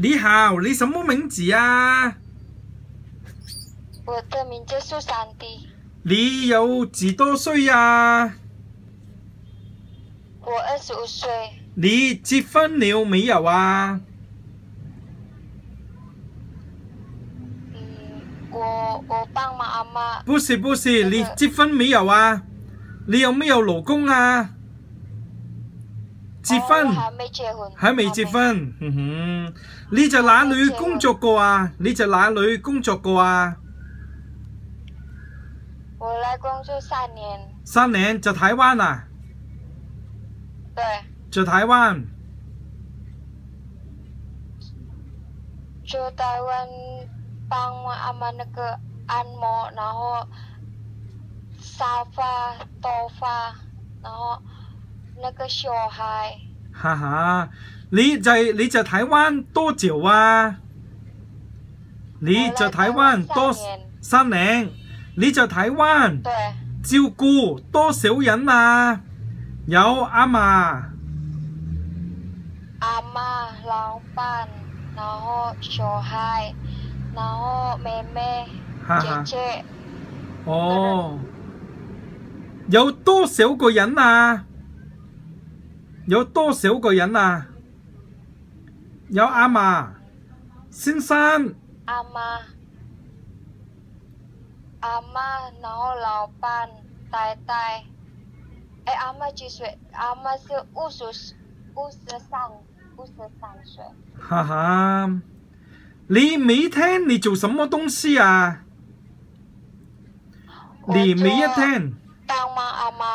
你好，你什么名字啊？我的名字是三的。你有几多岁啊？我二十五岁。你结婚了没有啊？我我爸阿妈。不是不是，你结婚没有啊？你有没有老公啊？结婚，还没结婚？嗯哼，你在哪里工作过啊？你在哪里工作过啊？我来工作三年。三年在台湾啊？对。在台湾。就台湾帮我阿妈那个按摩，然后沙发、沙发，然后那个小孩。哈哈，你就你就台湾多久啊？你在台湾多三年，你在台湾照顾多少人啊？有阿妈、阿妈、老板、然后小孩、然后妹妹、姐姐，哦，有多少个人啊？有多少个人啊？有阿嫲、先生、阿妈、阿妈、后老板、太太。哎，阿妈几岁？阿妈是五十、五十三，五十三岁。哈哈，你每天你做什么东西啊？你每天当妈阿妈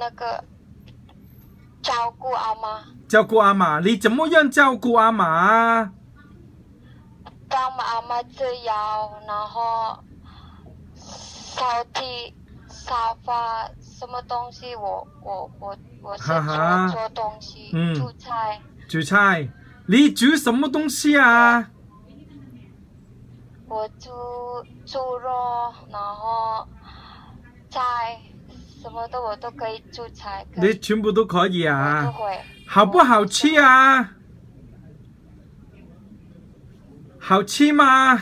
那个。照顾阿妈。照顾阿妈，你怎么样照顾阿妈啊？帮阿妈做腰，然后扫地、沙发、什么东西，我我我我是做做东西、煮菜。煮菜，你煮什么东西啊？我煮猪肉，然后菜。什么的我都可以出差。你全部都可以啊？不会，好不好吃啊？好吃吗？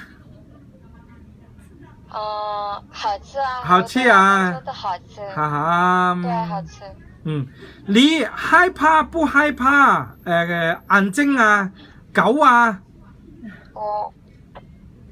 嗯，好吃啊。好吃啊，的好吃。哈哈，对，好吃。嗯，你害怕不害怕？诶，眼睛啊，狗啊。我。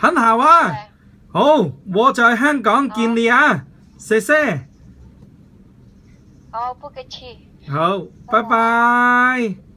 很好啊，好，我在香港见你啊，谢谢。好不客气。好，拜拜。